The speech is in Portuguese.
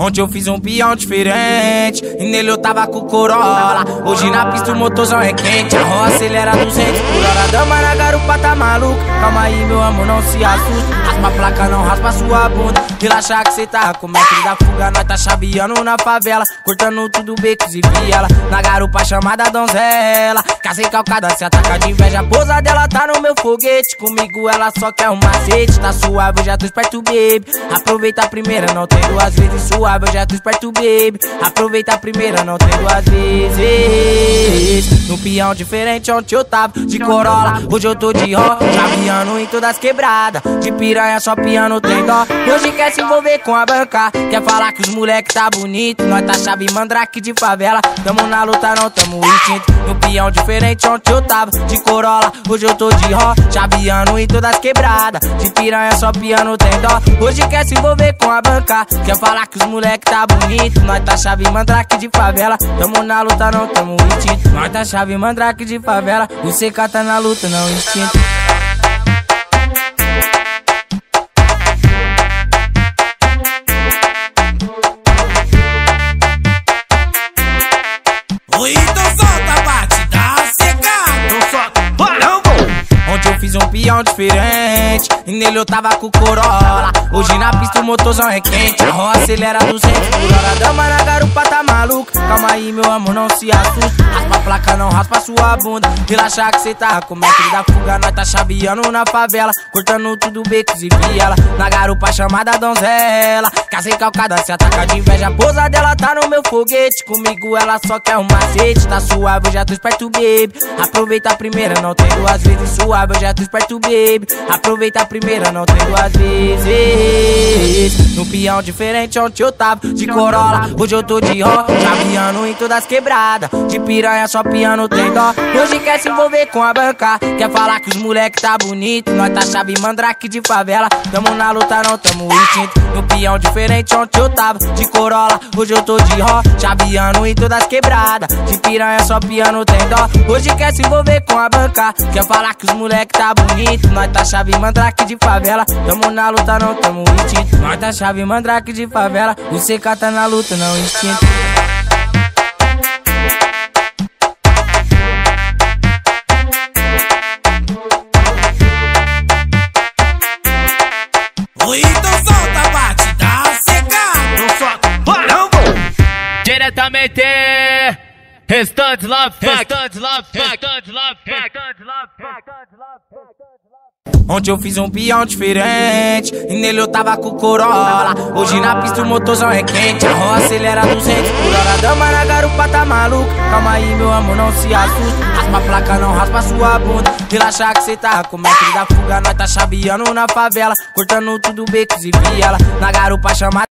Ontem eu fiz um peão diferente E nele eu tava com Corolla. Hoje na pista o motorzão é quente A roça acelera 200 por hora. Dama na garupa tá maluca? Calma aí meu amor, não se assusta Raspa a placa, não raspa sua bunda. Relaxa que cê tá com mestre da fuga Nós tá chaveando na favela. Cortando tudo becos e viela. Na garupa chamada donzela. Casei calcada, se ataca de inveja. A dela tá no meu foguete. Comigo ela só quer um macete. Tá suave, eu já tô esperto, baby. Aproveita a primeira, não tem duas vezes sua suave, eu já tô esperto, baby. Aproveita a primeira, não tem duas vezes. No peão diferente, ontem eu tava de Corolla. Hoje eu tô de rock, chaveando em todas quebradas. De piranha, só piano tem dó. Hoje quer se envolver com a banca. Quer falar que os moleque tá bonito. Nós tá chave mandrake de favela. Tamo na luta, não tamo instinto. No peão diferente, ontem eu tava de Corolla. Hoje eu tô de rock, chaveando em todas quebradas. De piranha, só piano tem dó. Hoje quer se envolver com a banca. Quer falar que os moleque tá bonito. Nós tá chave mandrake de favela. Tamo na luta, não tamo instinto. Nós tá chave mandrake de favela. O CK tá na luta, não instinto. Oi, então solta, bate, dá secado. Então solta, vou. Ontem eu fiz um peão diferente. E nele eu tava com Corolla. Hoje na pista o motorzão é quente. A roça acelera 200 por hora. Dama na garupa tá maluca. Calma aí, meu amor, não se assusta. Raspa a placa, não raspa sua bunda. Relaxa que cê tá com mestre da fuga. Nós tá chaveando na favela. Cortando tudo becos e viela. Na garupa chamada donzela. Casei calcada, se ataca de inveja. A posa dela tá no meu foguete. Comigo ela só quer um macete. Tá suave, eu já tô esperto, baby. Aproveita a primeira, não tem duas vezes. Suave, eu já tô esperto, baby. Aproveita a primeira, não tem duas vezes. No peão diferente, ontem eu tava de Corolla. Hoje eu tô de rock, chaveando em todas quebradas. De piranha, só piano tem dó. Hoje quer se envolver com a banca. Quer falar que os moleque tá bonito. Nós tá chave mandrake de favela. Tamo na luta, não tamo instinto. No peão diferente, ontem eu tava de Corolla. Hoje eu tô de rock, chaveando em todas quebradas. De piranha, só piano tem dó. Hoje quer se envolver com a banca. Quer falar que os moleque tá bonito. Nós tá chave mandrake de favela. Tamo na luta, não tamo instinto. Nós tá chave mandrake de favela. O CK tá na luta, não instinto. Oi, então solta, bate, dá secado. Então solta, não vou. Diretamente Restante Love Fuck Restante Love Fuck Restante Love Fuck Restante Love Fuck Ontem eu fiz um peão diferente E nele eu tava com Corolla. Hoje na pista o motorzão é quente A roça acelera 200 por hora. Dama na garupa tá maluca? Calma aí meu amor, não se assusta Raspa a placa, não raspa sua bunda. Relaxa que cê tá com mestre da fuga Nós tá chaveando na favela. Cortando tudo becos e viela Na garupa chamada